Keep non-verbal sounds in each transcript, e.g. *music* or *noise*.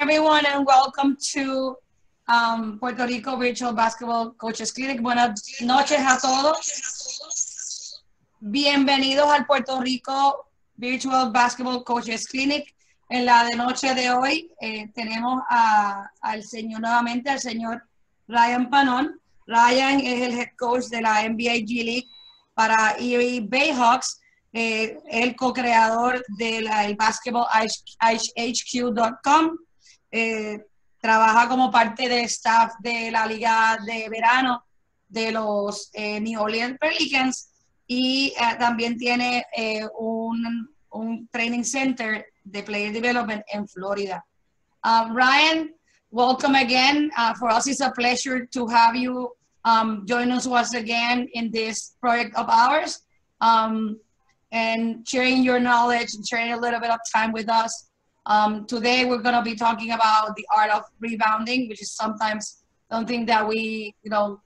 everyone, and welcome to um, Puerto Rico Virtual Basketball Coaches Clinic. Buenas noches a todos. Bienvenidos al Puerto Rico Virtual Basketball Coaches Clinic. En la de noche de hoy eh, tenemos a, al señor nuevamente, al señor Ryan Panon. Ryan es el head coach de la NBA G League para EA Bayhawks, eh, el co-creador del basketballhq.com. Eh, trabaja como parte del staff de la liga de verano de los eh, New Orleans Pelicans y eh, también tiene eh, un, un, training center de player development en Florida. Um, Ryan, welcome again. Uh, for us, it's a pleasure to have you um, join us once again in this project of ours um, and sharing your knowledge and sharing a little bit of time with us. Um, today, we're going to be talking about the art of rebounding, which is sometimes something that we, you know,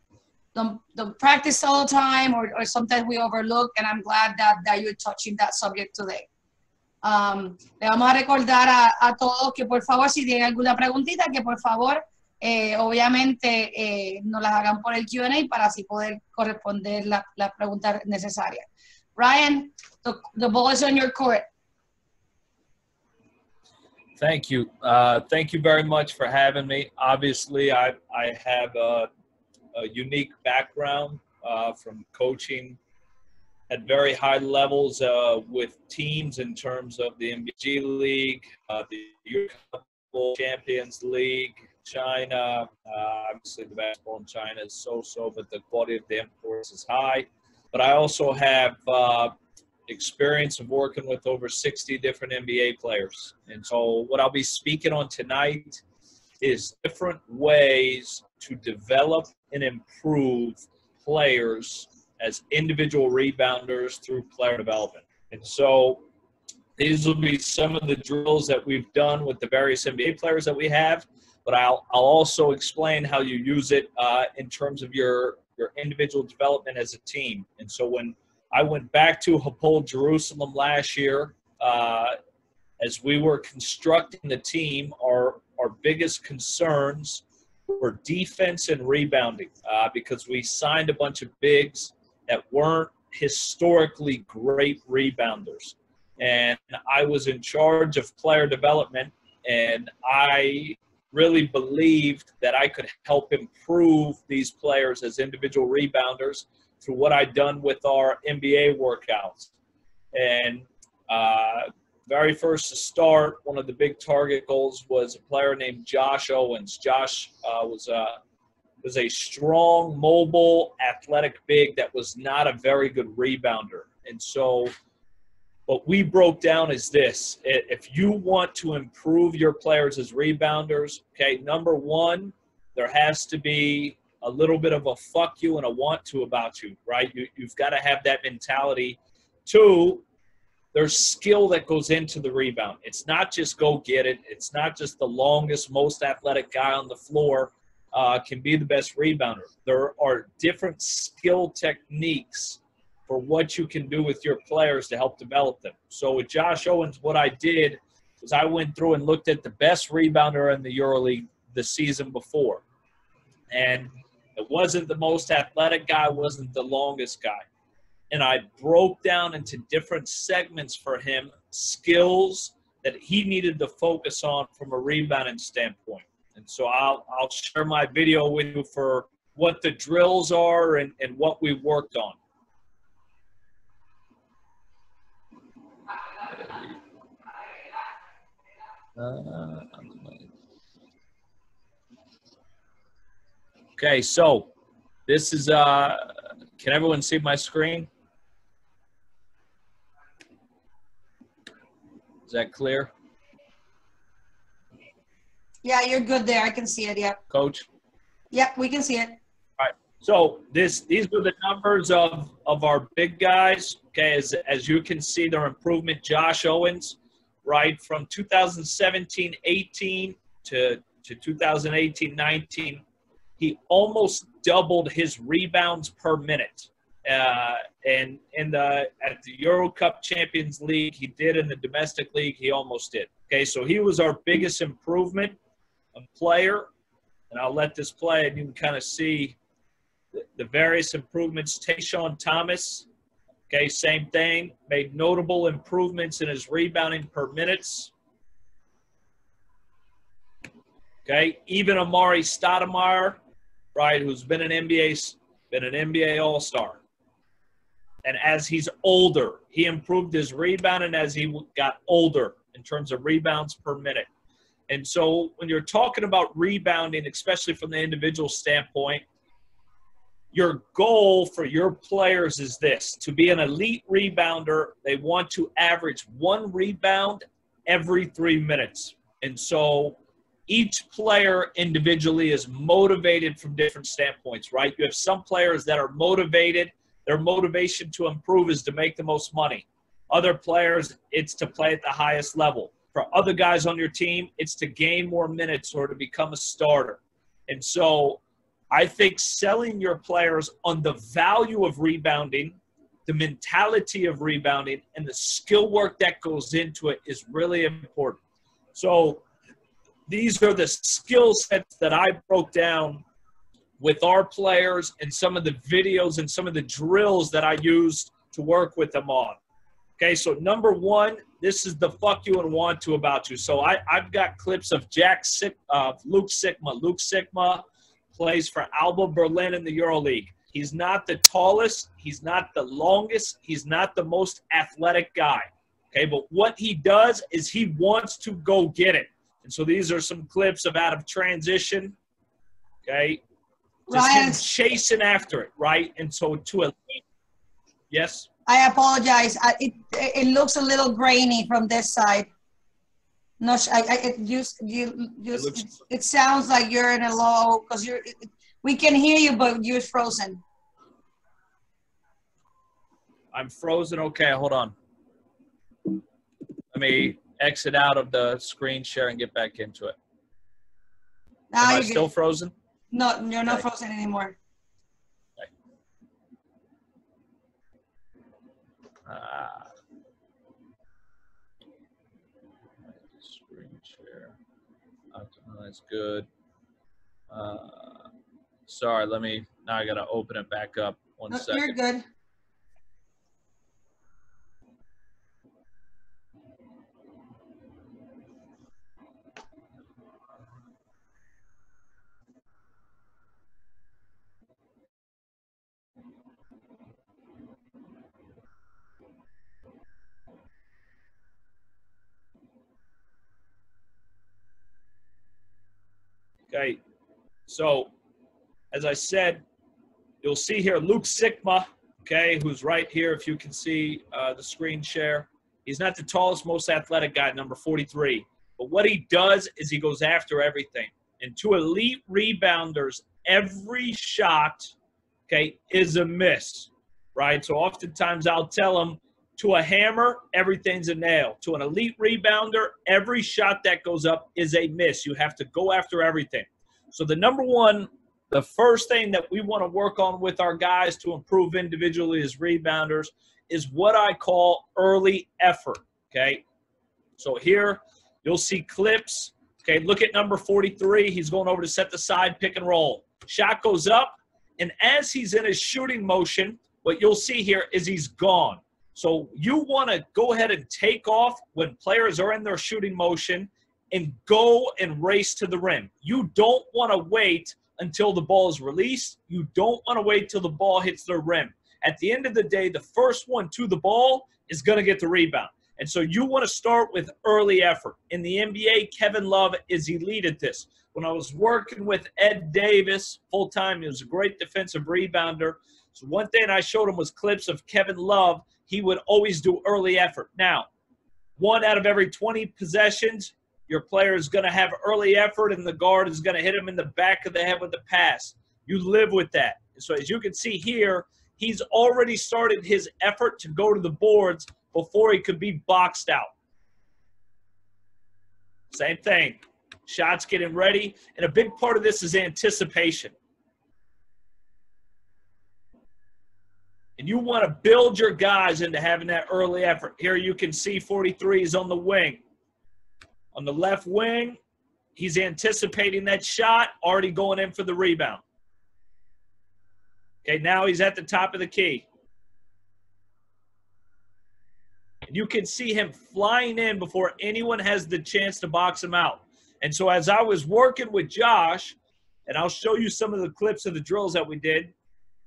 don't, don't practice all the time or, or sometimes we overlook. And I'm glad that, that you're touching that subject today. Um, le vamos a recordar a, a, todos que por favor, si tienen alguna preguntita, que por favor, eh, obviamente, eh, nos las hagan por el Q&A para así poder corresponder las la preguntas necesarias. Ryan, the, the ball is on your court. Thank you. Uh, thank you very much for having me. Obviously, I, I have a, a unique background uh, from coaching at very high levels uh, with teams in terms of the MBG League, uh, the European Champions League, China. Uh, obviously, the basketball in China is so-so, but the quality of the imports is high. But I also have uh, experience of working with over 60 different NBA players. And so, what I'll be speaking on tonight is different ways to develop and improve players as individual rebounders through player development. And so, these will be some of the drills that we've done with the various NBA players that we have, but I'll, I'll also explain how you use it uh, in terms of your, your individual development as a team. And so, when I went back to Hapoel Jerusalem last year. Uh, as we were constructing the team, our, our biggest concerns were defense and rebounding uh, because we signed a bunch of bigs that weren't historically great rebounders. And I was in charge of player development, and I really believed that I could help improve these players as individual rebounders through what I'd done with our NBA workouts. And uh, very first to start, one of the big target goals was a player named Josh Owens. Josh uh, was a was a strong, mobile, athletic big that was not a very good rebounder. And so, what we broke down is this: if you want to improve your players as rebounders, okay, number one, there has to be a little bit of a fuck you and a want to about you, right? You, you've got to have that mentality. Two, there's skill that goes into the rebound. It's not just go get it. It's not just the longest, most athletic guy on the floor uh, can be the best rebounder. There are different skill techniques for what you can do with your players to help develop them. So with Josh Owens, what I did was I went through and looked at the best rebounder in the EuroLeague the season before. And it wasn't the most athletic guy, wasn't the longest guy. And I broke down into different segments for him, skills that he needed to focus on from a rebounding standpoint. And so I'll, I'll share my video with you for what the drills are and, and what we worked on. Uh, Okay, so this is, uh, can everyone see my screen? Is that clear? Yeah, you're good there. I can see it. Yeah. Coach? Yep, we can see it. All right. So this these were the numbers of of our big guys. Okay, as as you can see, their improvement. Josh Owens, right from 2017-18 to to 2018-19, he almost doubled his rebounds per minute. Uh, and in the at the Euro Cup Champions League, he did in the domestic league, he almost did. Okay, so he was our biggest improvement. player, and I'll let this play and you can kind of see the, the various improvements. Tayshawn Thomas, okay, same thing, made notable improvements in his rebounding per minutes. Okay, even Amar'e Stoudemire, right, who's been an NBA, been an NBA All Star. And as he's older, he improved his rebounding as he got older in terms of rebounds per minute. And so when you're talking about rebounding, especially from the individual standpoint, your goal for your players is this to be an elite rebounder, they want to average one rebound every three minutes. And so each player individually is motivated from different standpoints, right? You have some players that are motivated, their motivation to improve is to make the most money. Other players, it's to play at the highest level. For other guys on your team, it's to gain more minutes or to become a starter. And so I think selling your players on the value of rebounding, the mentality of rebounding, and the skill work that goes into it is really important. So these are the skill sets that I broke down with our players and some of the videos and some of the drills that I used to work with them on. Okay, so number one, this is the fuck you and want to about you. So I, I've got clips of Jack Sick, uh, Luke Sikma. Luke Sikma plays for Alba Berlin in the EuroLeague. He's not the tallest, he's not the longest, he's not the most athletic guy. Okay, but what he does is he wants to go get it. And so these are some clips of out of transition. Okay. Just him chasing after it, right? And so to a yes. I apologize. I, it it looks a little grainy from this side. No, I, I it just you just it, it, it, sounds like you're in a low because you're. It, we can hear you, but you're frozen. I'm frozen. Okay, hold on. Let me exit out of the screen share and get back into it. Now Am I still frozen? No, you're not okay. frozen anymore. Uh, screen share. that's good. Uh, sorry, let me, now I got to open it back up. One no, second. You're good. Okay. So, as I said, you'll see here Luke Sikma, okay, who's right here if you can see uh, the screen share. He's not the tallest, most athletic guy, number 43. But what he does is he goes after everything. And to elite rebounders, every shot, okay, is a miss, right? So oftentimes I'll tell them, to a hammer, everything's a nail. To an elite rebounder, every shot that goes up is a miss. You have to go after everything. So, the number one, the first thing that we want to work on with our guys to improve individually as rebounders is what I call early effort. Okay. So, here you'll see clips. Okay. Look at number 43. He's going over to set the side pick and roll. Shot goes up. And as he's in his shooting motion, what you'll see here is he's gone. So you want to go ahead and take off when players are in their shooting motion and go and race to the rim. You don't want to wait until the ball is released. You don't want to wait till the ball hits the rim. At the end of the day, the first one to the ball is going to get the rebound. And so you want to start with early effort. In the NBA, Kevin Love is elite at this. When I was working with Ed Davis full time, he was a great defensive rebounder. So one thing I showed him was clips of Kevin Love he would always do early effort. Now, one out of every 20 possessions, your player is going to have early effort and the guard is going to hit him in the back of the head with the pass. You live with that. So as you can see here, he's already started his effort to go to the boards before he could be boxed out. Same thing. Shots getting ready. And a big part of this is anticipation. And you want to build your guys into having that early effort. Here you can see 43 is on the wing. On the left wing, He's anticipating that shot, already going in for the rebound. Okay, now he's at the top of the key. And you can see him flying in before anyone has the chance to box him out. And so as I was working with Josh, and I'll show you some of the clips of the drills that we did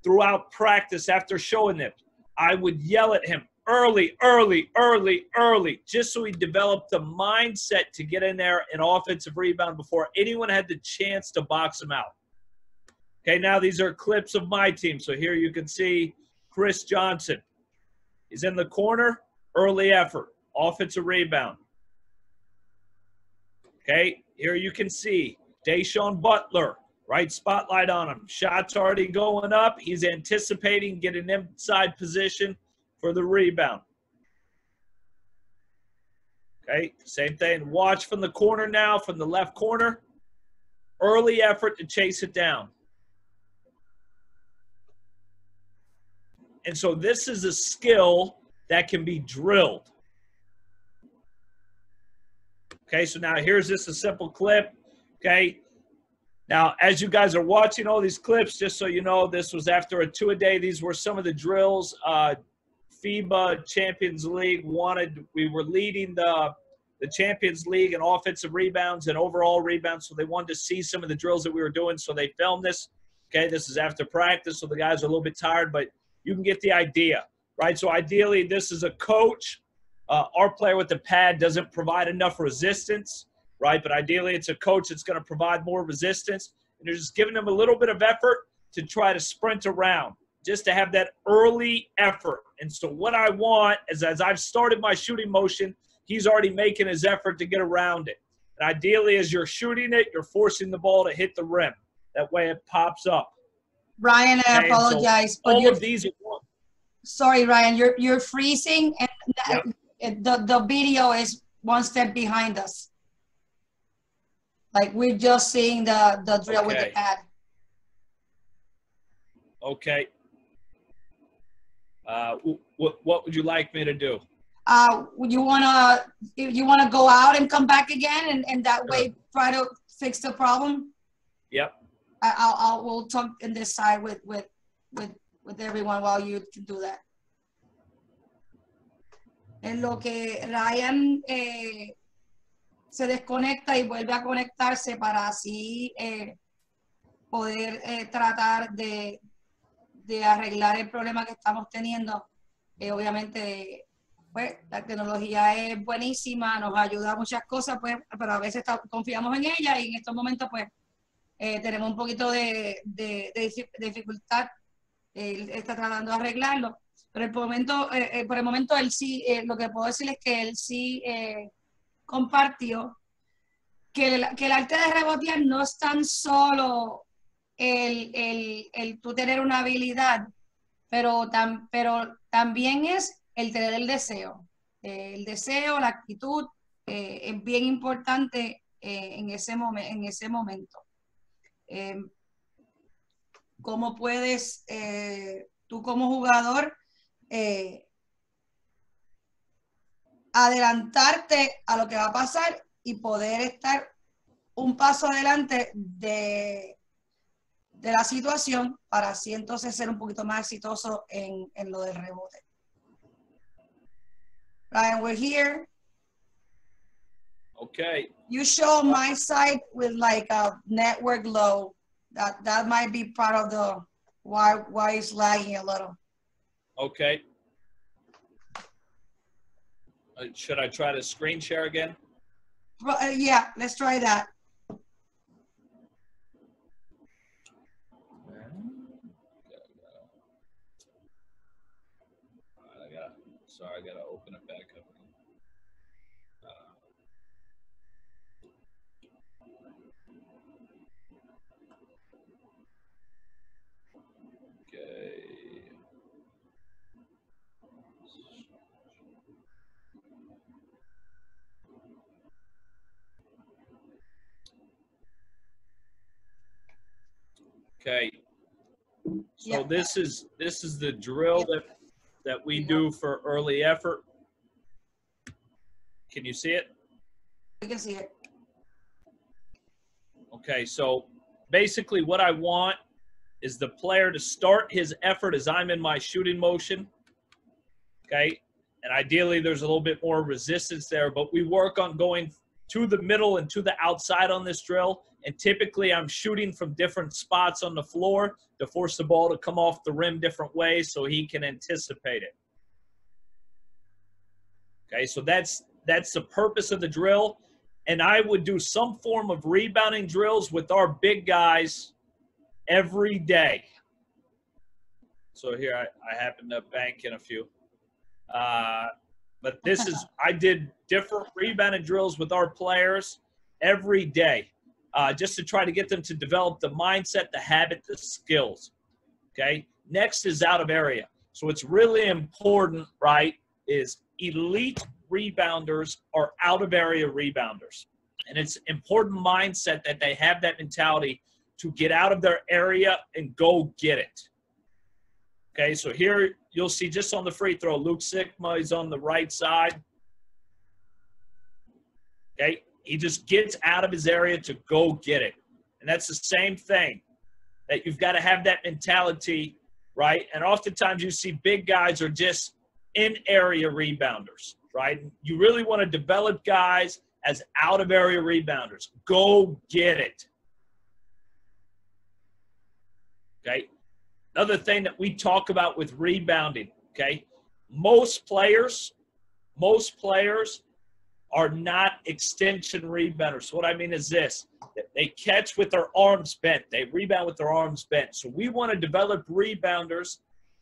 throughout practice after showing them, I would yell at him early, early, early, early, just so he developed the mindset to get in there and offensive rebound before anyone had the chance to box him out. Okay, now these are clips of my team. So here you can see Chris Johnson. He's in the corner, early effort, offensive rebound. Okay, here you can see Da'Sean Butler, right spotlight on him. Shots already going up. He's anticipating getting inside position for the rebound. Okay, same thing. Watch from the corner now, from the left corner. Early effort to chase it down. And so this is a skill that can be drilled. Okay, so now here's just a simple clip. Okay, now as you guys are watching all these clips, just so you know, this was after a two a day. These were some of the drills. Uh, FIBA Champions League wanted, we were leading the the Champions League in offensive rebounds and overall rebounds. So they wanted to see some of the drills that we were doing. So they filmed this. Okay, this is after practice, so the guys are a little bit tired, but you can get the idea, right? So ideally, this is a coach. Uh, our player with the pad doesn't provide enough resistance, right? But ideally, it's a coach that's going to provide more resistance, and they're just giving them a little bit of effort to try to sprint around, just to have that early effort. And so, what I want is, as I've started my shooting motion, he's already making his effort to get around it. And ideally, as you're shooting it, you're forcing the ball to hit the rim. That way, it pops up. Ryan, I Okay, so apologize, but All you're, of these are sorry, Ryan, you're you're freezing, and Yep. the the video is one step behind us. Like we're just seeing the the drill with the Okay. pad. Okay. Uh, what, what would you like me to do? Uh, would you wanna you wanna go out and come back again, and and that way try to fix the problem? Yep. I, I'll, I'll we'll talk in this side with with with with everyone while you do that. En lo que Ryan eh, se desconecta y vuelve a conectarse para así eh, poder eh, tratar de, de arreglar el problema que estamos teniendo. Eh, obviamente, pues la tecnología es buenísima, nos ayuda a muchas cosas, pues, pero a veces confiamos en ella y en estos momentos, pues, eh, tenemos un poquito de, de- de difi- de dificultad. Él está tratando de arreglarlo. Pero el momento, por el momento, él sí, lo que puedo decir es que él sí compartió que el, que el arte de rebotear no es tan solo el, el, el tú tener una habilidad, pero, tam- pero también es el tener el deseo. Eh, el deseo, la actitud, eh, es bien importante eh, en, ese momen- en ese momento. Eh, ¿Cómo puedes, tú como jugador, adelantarte a lo que va a pasar y poder estar un paso adelante de, de la situación para así entonces ser un poquito más exitoso en, en lo del rebote. Ryan, we're here. Okay. You show my side with like a network low. That that might be part of the why why it's lagging a little. Okay. Uh, should I try to screen share again? Well, uh, yeah, let's try that. Sorry, I gotta open it back up. Uh, Okay. Okay. So Yeah. this is, this is the drill that, that we do for early effort. Can you see it? We can see it. Okay, so basically what I want is the player to start his effort as I'm in my shooting motion. Okay, and ideally there's a little bit more resistance there, but we work on going to the middle and to the outside on this drill. And typically I'm shooting from different spots on the floor to force the ball to come off the rim different ways so he can anticipate it. Okay, so that's that's the purpose of the drill. And I would do some form of rebounding drills with our big guys every day. So here I, I happen to bank in a few. Uh, but this is, *laughs* I did different rebounding drills with our players every day uh, just to try to get them to develop the mindset, the habit, the skills. Okay. Next is out of area. So it's really important, right, is elite rebounders are out of area rebounders. And it's important mindset that they have that mentality to get out of their area and go get it. Okay, so here you'll see just on the free throw, Luke Sikma is on the right side. Okay, he just gets out of his area to go get it. And that's the same thing that you've got to have that mentality, right? And oftentimes you see big guys are just in area rebounders, right? You really want to develop guys as out of area rebounders. Go get it. Okay. Another thing that we talk about with rebounding, okay? Most players, most players are not extension rebounders. So what I mean is this they catch with their arms bent, they rebound with their arms bent. So we want to develop rebounders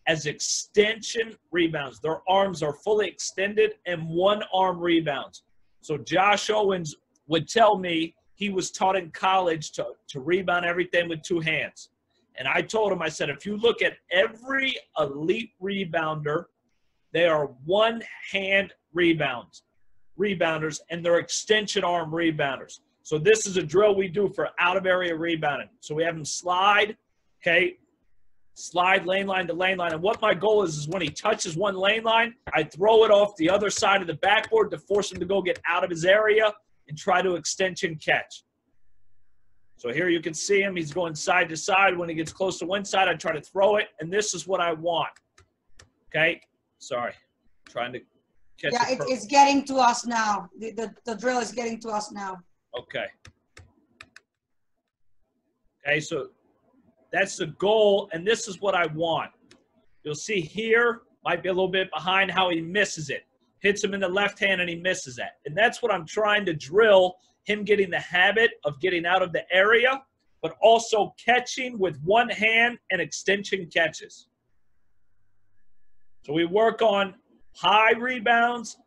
as extension rebounds. Their arms are fully extended and one arm rebounds. So Josh Owens would tell me he was taught in college to, to rebound everything with two hands. And I told him, I said, if you look at every elite rebounder, they are one hand rebounds, rebounders, and they're extension arm rebounders. So this is a drill we do for out of area rebounding. So we have them slide, okay, slide lane line to lane line. And what my goal is is when he touches one lane line, I throw it off the other side of the backboard to force him to go get out of his area and try to extension catch. So here you can see him. He's going side to side. When he gets close to one side, I try to throw it, and this is what I want. Okay? Sorry. trying to catch Yeah, it, it's getting to us now. The, the, the drill is getting to us now. Okay. Okay, so that's the goal, and this is what I want. You'll see here, might be a little bit behind how he misses it. Hits him in the left hand, and he misses that. And that's what I'm trying to drill him getting the habit of getting out of the area, but also catching with one hand and extension catches. So we work on high rebounds,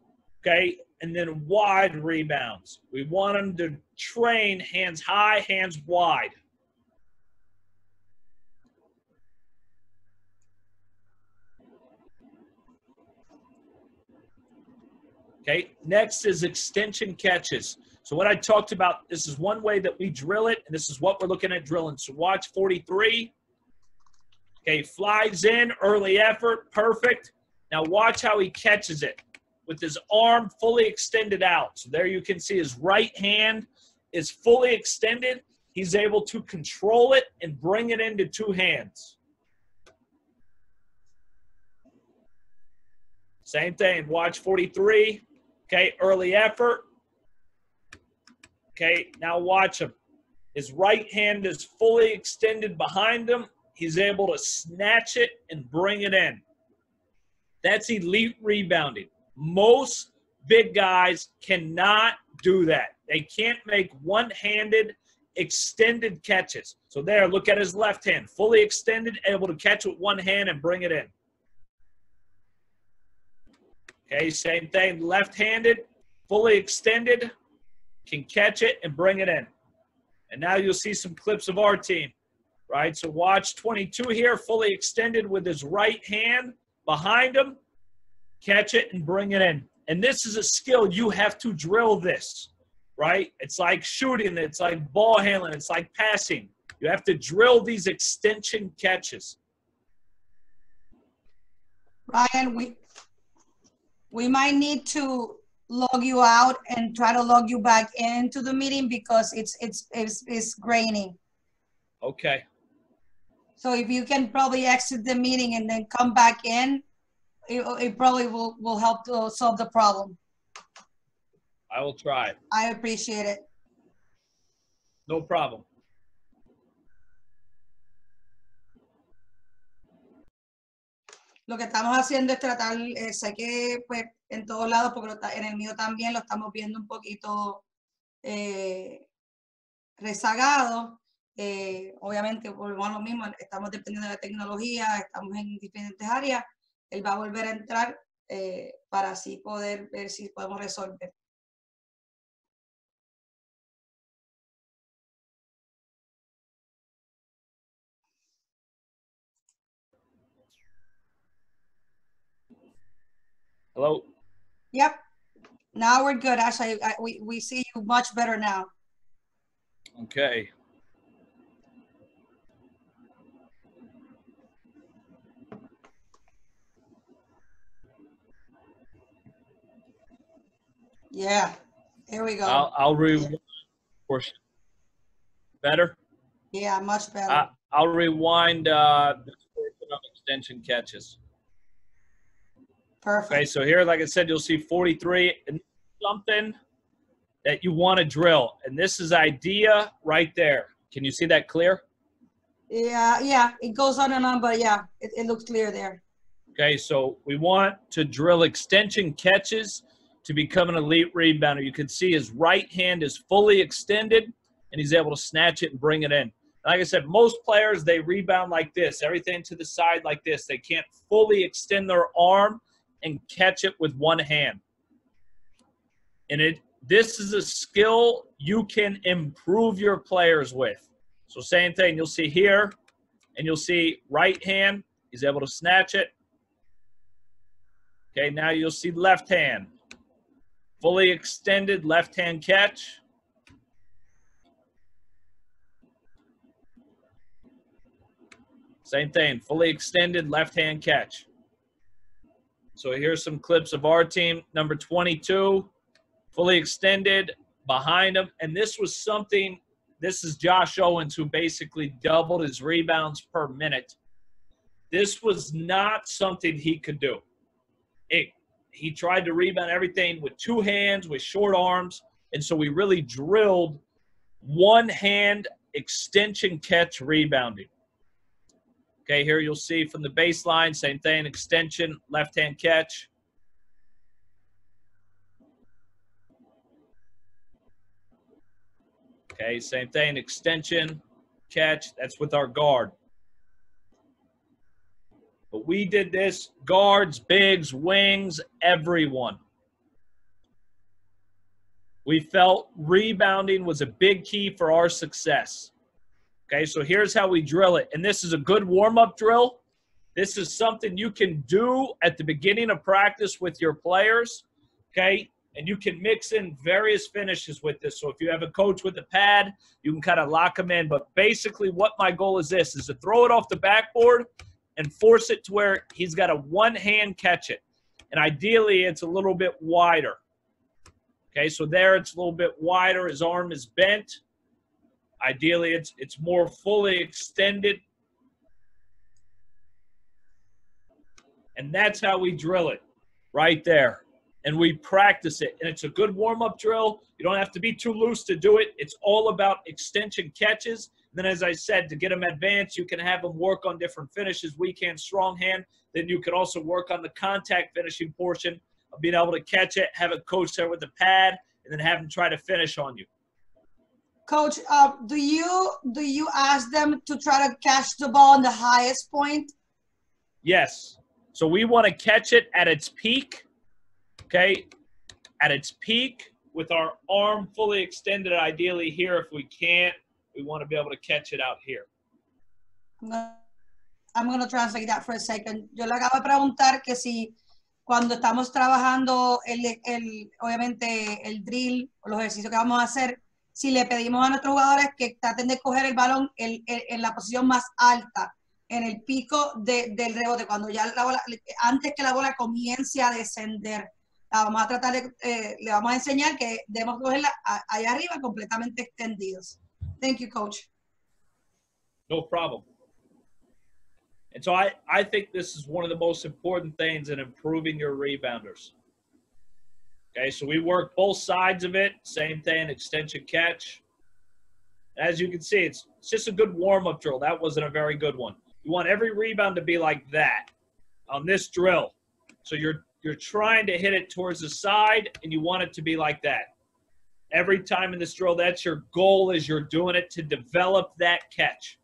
okay, and then wide rebounds. We want him to train hands high, hands wide. Okay, next is extension catches. So what I talked about, this is one way that we drill it, and this is what we're looking at drilling. So watch 43. Okay, flies in, early effort, perfect. Now watch how he catches it with his arm fully extended out. So there you can see his right hand is fully extended. He's able to control it and bring it into two hands. Same thing, watch 43. Okay, early effort, Okay, now watch him. His right hand is fully extended behind him. He's able to snatch it and bring it in. That's elite rebounding. Most big guys cannot do that. They can't make one handed extended catches. So, there, look at his left hand, fully extended, able to catch with one hand and bring it in. Okay, same thing, left handed, fully extended, can catch it and bring it in. And now you'll see some clips of our team, right? So watch 22 here, fully extended with his right hand behind him, catch it and bring it in. And this is a skill you have to drill this, right? It's like shooting, it's like ball handling, it's like passing. You have to drill these extension catches. Ryan, we we might need to log you out and try to log you back into the meeting because it's it's it's, it's graining. Okay. So if you can probably exit the meeting and then come back in, it, it probably will, will help to solve the problem. I will try. I appreciate it. No problem. Lo que estamos haciendo es tratar, eh, sé que pues en todos lados, porque lo en el mío también lo estamos viendo un poquito eh, rezagado. Eh, obviamente, volvemos a lo mismo, estamos dependiendo de la tecnología, estamos en diferentes áreas. Él va a volver a entrar eh, para así poder ver si podemos resolver. Hello. Yep. Now we're good. Actually, I, we, we see you much better now. Okay. Yeah. Here we go. I'll I'll rewind. Better. yeah, much better. I, I'll rewind uh, of extension catches. Perfect. Okay, so here, like I said, you'll see 43 and something that you want to drill, and this is idea right there. Can you see that clear? Yeah, yeah. It goes on and on, but yeah, it, it looks clear there. Okay, so we want to drill extension catches to become an elite rebounder. You can see his right hand is fully extended and he's able to snatch it and bring it in. Like I said, most players they rebound like this, everything to the side like this. They can't fully extend their arm and catch it with one hand. And it this is a skill you can improve your players with. So same thing, you'll see here and you'll see right hand, he's able to snatch it, Okay, now you'll see left hand. Fully extended left hand catch. Same thing, fully extended left hand catch. So here's some clips of our team. Number 22, fully extended behind him. And this was something, this is Josh Owens who basically doubled his rebounds per minute. This was not something he could do it, he tried to rebound everything with two hands, with short arms. And so we really drilled one hand extension catch rebounding. Okay, here you'll see from the baseline, same thing, extension, left hand catch. Okay, same thing, extension, catch. That's with our guard. But we did this guards, bigs, wings, everyone. We felt rebounding was a big key for our success. Okay, so here's how we drill it. And this is a good warm up drill. This is something you can do at the beginning of practice with your players. Okay, and you can mix in various finishes with this. So if you have a coach with a pad, you can kind of lock them in. But basically, what my goal is this is to throw it off the backboard and force it to where he's got a one hand catch it. And ideally, it's a little bit wider. Okay, so there it's a little bit wider. His arm is bent. Ideally, it's it's more fully extended. And that's how we drill it right there. And we practice it. And it's a good warm up drill. You don't have to be too loose to do it. It's all about extension catches. And then, as I said, to get them advanced, you can have them work on different finishes weak hand, strong hand. Then you can also work on the contact finishing portion of being able to catch it, have a coach there with the pad, and then have them try to finish on you. Coach, uh, do you do you ask them to try to catch the ball on the highest point? Yes. So we want to catch it at its peak, okay? At its peak with our arm fully extended, ideally here. If we can't, we want to be able to catch it out here. I'm gonna, I'm gonna translate that for a second. Yo le acabo de preguntar que si cuando estamos trabajando el, el, obviamente el drill o los ejercicios que vamos a hacer, si le pedimos a nuestros jugadores que traten de coger el balón en, la posición más alta, en el pico de, del rebote, cuando ya la bola, antes que la bola comience a descender. la vamos a tratar de, eh, le vamos a enseñar que debemos cogerla arriba completamente extendidos. Thank you, coach. No problem. And so I, I think this is one of the most important things in improving your rebounders. Okay, so we work both sides of it. Same thing, extension catch. As you can see, it's, it's just a good warm up drill. That wasn't a very good one. You want every rebound to be like that on this drill. So you're you're trying to hit it towards the side and you want it to be like that. Every time in this drill, that's your goal is you're doing it to develop that catch.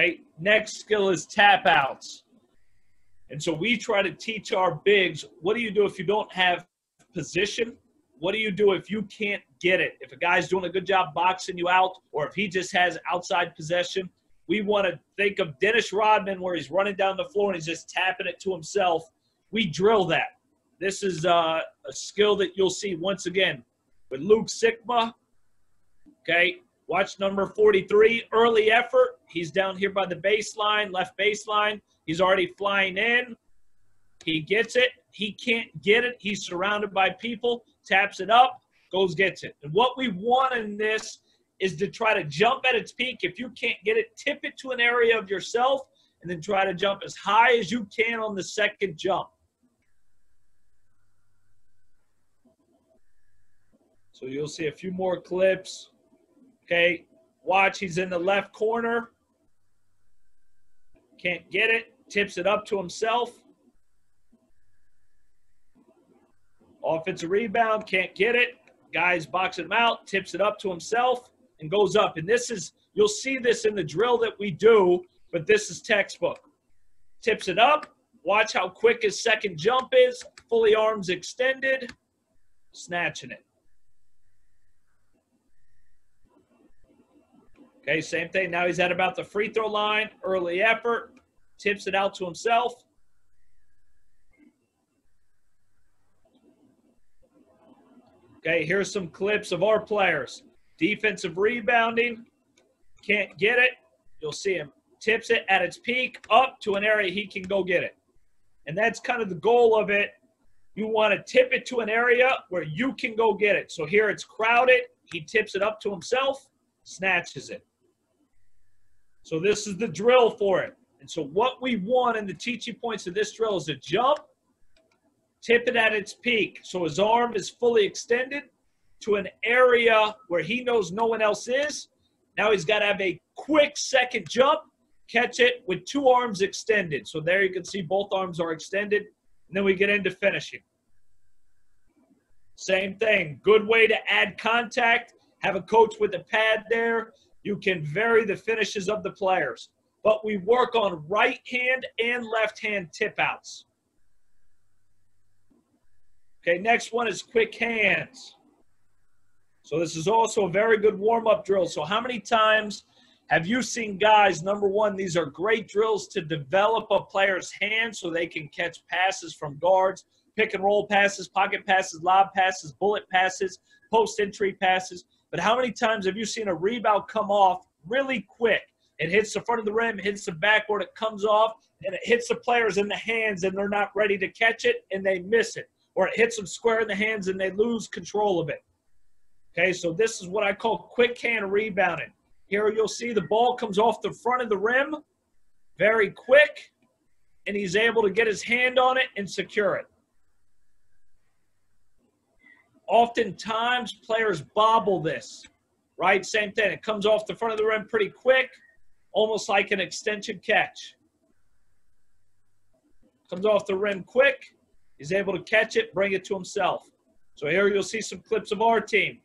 Okay, next skill is tap outs. And so we try to teach our bigs what do you do if you don't have position? What do you do if you can't get it? If a guy's doing a good job boxing you out, or if he just has outside possession, we want to think of Dennis Rodman where he's running down the floor and he's just tapping it to himself. We drill that. This is uh, a skill that you'll see once again with Luke Sikma. Okay, Watch number 43, early effort. He's down here by the baseline, left baseline. He's already flying in. He gets it. He can't get it. He's surrounded by people, taps it up, goes, gets it. And what we want in this is to try to jump at its peak. If you can't get it, tip it to an area of yourself and then try to jump as high as you can on the second jump. So you'll see a few more clips. Okay, watch, he's in the left corner. Can't get it, tips it up to himself. Offensive rebound, can't get it. Guys boxing him out, tips it up to himself, and goes up. And this is, you'll see this in the drill that we do, but this is textbook. Tips it up, watch how quick his second jump is, fully arms extended, snatching it. Okay, same thing. Now he's at about the free throw line, early effort, tips it out to himself. Okay, here's some clips of our players. Defensive rebounding, can't get it. You'll see him tips it at its peak up to an area he can go get it. And that's kind of the goal of it. You want to tip it to an area where you can go get it. So here it's crowded. He tips it up to himself, snatches it. So this is the drill for it. And so what we want in the teaching points of this drill is a jump, tip it at its peak. So his arm is fully extended to an area where he knows no one else is. Now he's got to have a quick second jump, catch it with two arms extended. So there you can see both arms are extended. And then we get into finishing. Same thing. Good way to add contact. Have a coach with a pad there. You can vary the finishes of the players, but we work on right hand and left hand tip outs. Okay, next one is quick hands. So this is also a very good warm-up drill. So how many times have you seen guys, number one, these are great drills to develop a player's hands so they can catch passes from guards, pick and roll passes, pocket passes, lob passes, bullet passes, post entry passes. But how many times have you seen a rebound come off really quick? It hits the front of the rim, hits the backboard, it comes off, and it hits the players in the hands, and they're not ready to catch it, and they miss it. Or it hits them square in the hands, and they lose control of it. Okay, so this is what I call quick hand rebounding. Here you'll see the ball comes off the front of the rim very quick, and he's able to get his hand on it and secure it. Oftentimes, players bobble this, right? Same thing. It comes off the front of the rim pretty quick, almost like an extension catch. Comes off the rim quick. He's able to catch it, bring it to himself. So here you'll see some clips of our team.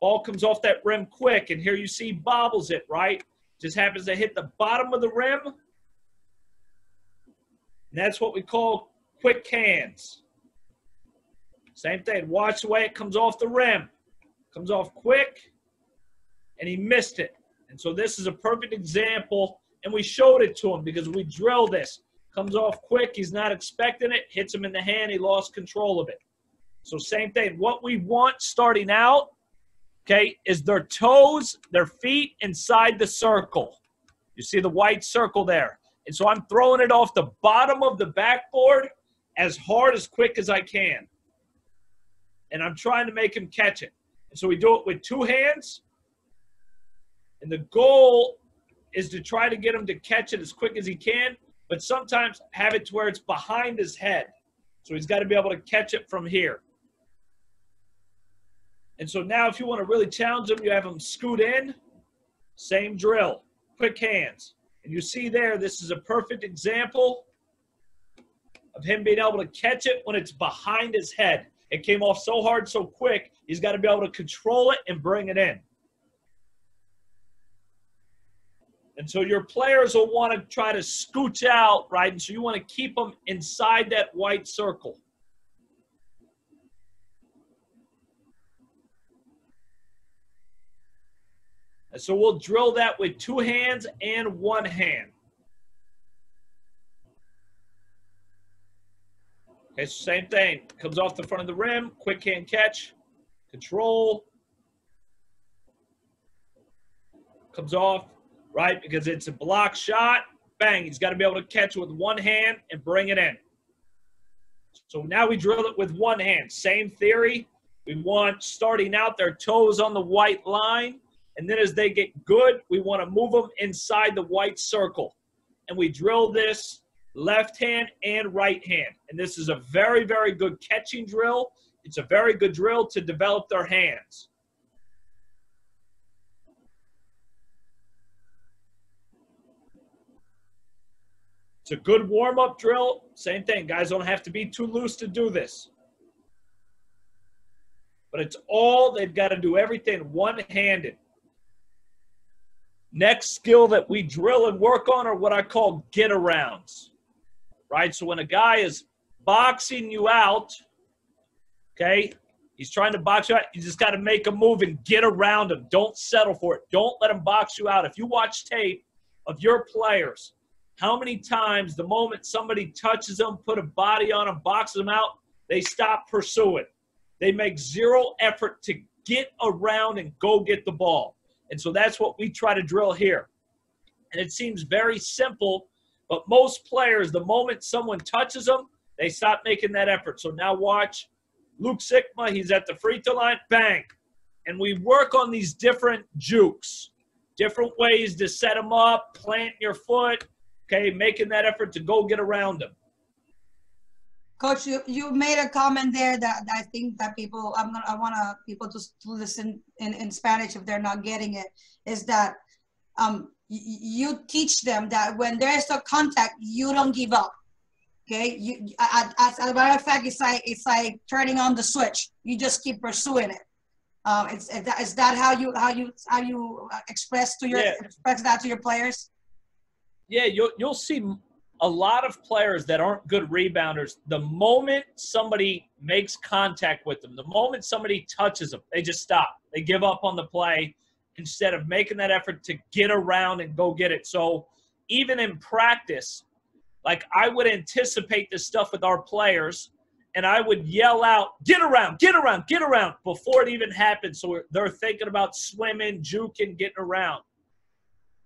Ball comes off that rim quick, and here you see bobbles it, right? Just happens to hit the bottom of the rim. And that's what we call quick hands. Same thing. Watch the way it comes off the rim. Comes off quick, and he missed it. And so this is a perfect example, and we showed it to him because we drilled this. Comes off quick, he's not expecting it, hits him in the hand, he lost control of it. So same thing. What we want starting out, okay, is their toes, their feet inside the circle. You see the white circle there. And so I'm throwing it off the bottom of the backboard as hard as quick as I can. And I'm trying to make him catch it. And so we do it with two hands. And the goal is to try to get him to catch it as quick as he can, but sometimes have it to where it's behind his head. So he's got to be able to catch it from here. And so now, if you want to really challenge him, you have him scoot in, same drill, quick hands. And you see there, this is a perfect example of him being able to catch it when it's behind his head. It came off so hard, so quick, he's got to be able to control it and bring it in. And so your players will want to try to scooch out, right? And so you want to keep them inside that white circle. And so we'll drill that with two hands and one hand. Same thing. Comes off the front of the rim, quick hand catch, control. Comes off, right? Because it's a block shot. Bang, he's got to be able to catch with one hand and bring it in. So now we drill it with one hand. Same theory. We want starting out their toes on the white line. And then as they get good, we want to move them inside the white circle. And we drill this left hand and right hand. And this is a very, very good catching drill. It's a very good drill to develop their hands. It's a good warm up drill. Same thing. Guys don't have to be too loose to do this. But it's all, they've got to do everything one handed. Next skill that we drill and work on are what I call get arounds. Right? So when a guy is boxing you out, okay, he's trying to box you out, you just got to make a move and get around him. Don't settle for it. Don't let him box you out. If you watch tape of your players, how many times the moment somebody touches them, put a body on them, boxes them out, they stop pursuing. They make zero effort to get around and go get the ball. And so that's what we try to drill here. And it seems very simple, but most players, the moment someone touches them, they stop making that effort. So now watch Luke Sikma, he's at the free throw line, bang. And we work on these different jukes, different ways to set them up, plant your foot, okay, making that effort to go get around them. Coach, you, you made a comment there that, I think that people I'm gonna I want people to, to listen in, in Spanish if they're not getting it is that um, you teach them that when there is a contact, you don't give up. Okay, you as, a matter of fact, it's like it's like turning on the switch. You just keep pursuing it. Um, it's, is that how you how you how you express to your yeah. express that to your players? yeah, you'll you'll see a lot of players that aren't good rebounders. The moment somebody makes contact with them, the moment somebody touches them, they just stop. They give up on the play instead of making that effort to get around and go get it. So even in practice, like I would anticipate this stuff with our players and I would yell out, get around, get around, get around before it even happens. So they're thinking about swimming, juking, getting around.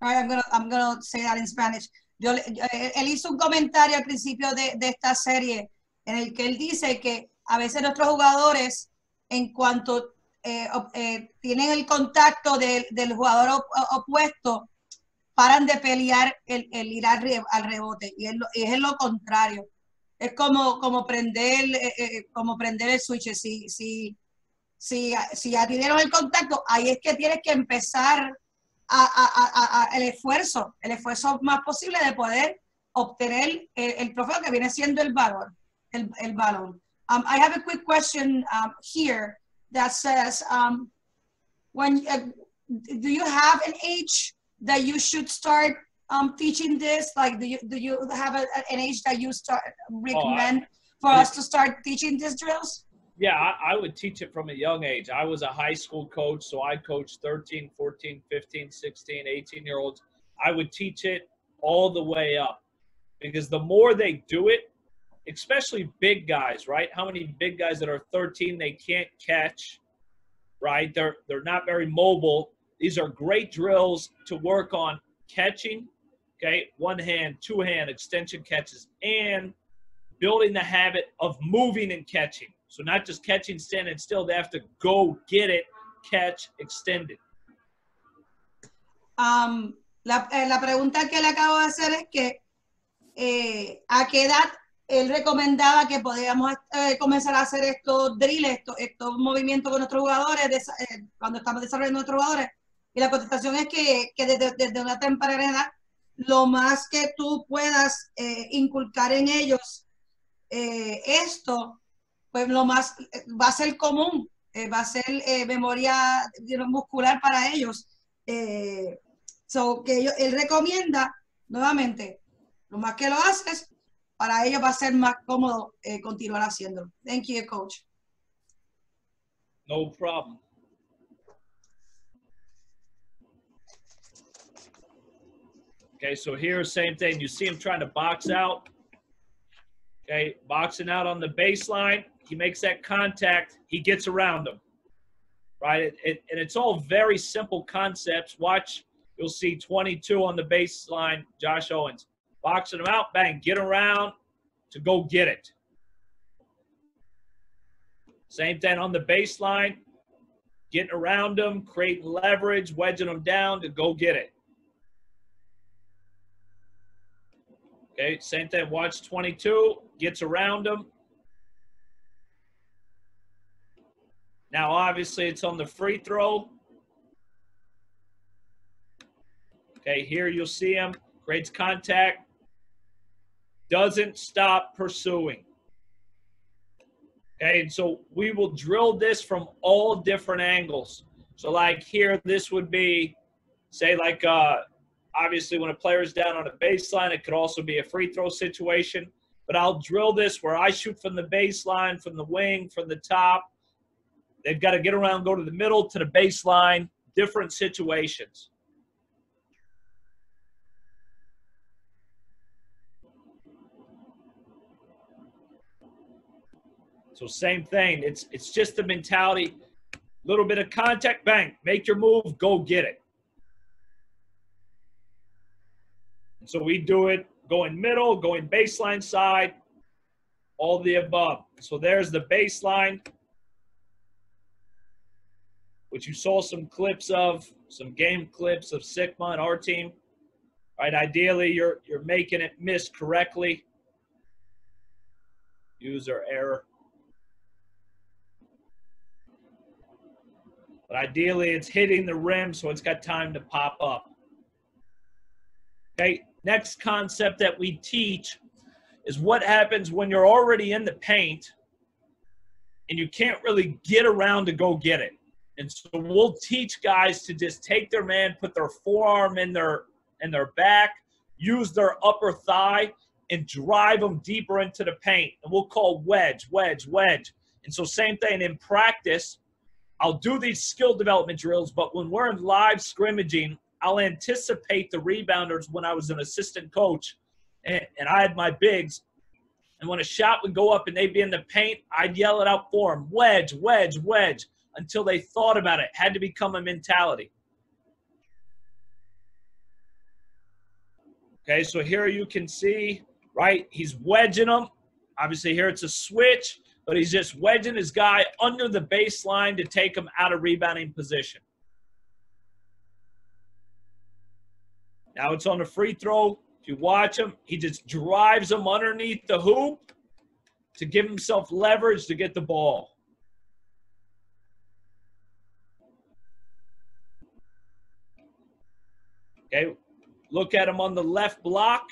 right, I'm gonna, I'm gonna say that in Spanish. Yo, eh, él hizo un comentario al principio de, de, esta serie en el que él dice que a veces nuestros jugadores, en cuanto eh, eh, tienen el contacto de, del jugador opuesto, paran de pelear el, el ir al, al rebote y es, lo, es, lo, contrario. Es como, como, prender, eh, como prender el switch. Si, si, si, si ya tuvieron el contacto, ahí es que tienes que empezar a, el esfuerzo, el esfuerzo más posible de poder obtener el, el trofeo que viene siendo el valor, el, el balón. Um, I have a quick question um, here that says, um, when uh, do you have an age that you should start um, teaching this? Like, do you do you have a, an age that you start recommend oh, I, for us to start teaching these drills? Yeah, I, I, would teach it from a young age. I was a high school coach, so I coached 13, 14, 15, 16, 18 year olds. I would teach it all the way up because the more they do it, especially big guys, right? How many big guys that are 13 they can't catch? right? They're they're not very mobile. These are great drills to work on catching, okay? One hand, two hand extension catches and building the habit of moving and catching. So not just catching, standing still, they have to go get it, catch, extend it. Um, la, eh, la pregunta que le acabo de hacer es que eh, a qué edad él recomendaba que podíamos eh, comenzar a hacer estos drills, estos, movimientos con nuestros jugadores eh, cuando estamos desarrollando nuestros jugadores. Y la contestación es que, desde, una temprana edad, lo más que tú puedas eh, inculcar en ellos esto, pues lo más va a ser común, va a ser memoria muscular para ellos. so, que ellos, él recomienda, nuevamente, lo más que lo haces, para ellos va a ser más cómodo eh, continuar haciéndolo. Thank you, coach. No problem. Okay, so here, same thing. You see him trying to box out. Okay, boxing out on the baseline. He makes that contact. He gets around him. Right? It, it, and it's all very simple concepts. Watch, you'll see 22 on the baseline, Josh Owens boxing them out, bang, get around to go get it. Same thing on the baseline, getting around them, creating leverage, wedging them down to go get it. Okay, same thing. Watch 22, gets around them. Now, obviously, it's on the free throw. Okay, here you'll see him, creates contact, doesn't stop pursuing. Okay, and so we will drill this from all different angles. So, like here, this would be, say, like uh, obviously when a player is down on a baseline, it could also be a free throw situation. But I'll drill this where I shoot from the baseline, from the wing, from the top. They've got to get around, go to the middle, to the baseline, different situations. So same thing. It's it's just the mentality. Little bit of contact, bang, make your move, go get it. And so we do it going middle, going baseline side, all the above. So there's the baseline, which you saw some clips of, some game clips of Sikma and our team. Right, ideally you're you're making it miss correctly. User error. But ideally, it's hitting the rim, so it's got time to pop up. Okay, next concept that we teach is what happens when you're already in the paint and you can't really get around to go get it. And so we'll teach guys to just take their man, put their forearm in their in their back, use their upper thigh, and drive them deeper into the paint. And we'll call wedge, wedge, wedge. And so same thing in practice, I'll do these skill development drills, but when we're in live scrimmaging, I'll anticipate the rebounders when I was an assistant coach and, and I had my bigs. And when a shot would go up and they'd be in the paint, I'd yell it out for them wedge, wedge, wedge until they thought about it. Had to become a mentality. Okay, so here you can see, right? He's wedging them. Obviously, here it's a switch but he's just wedging his guy under the baseline to take him out of rebounding position. Now it's on the free throw. If you watch him, he just drives him underneath the hoop to give himself leverage to get the ball. Okay, look at him on the left block,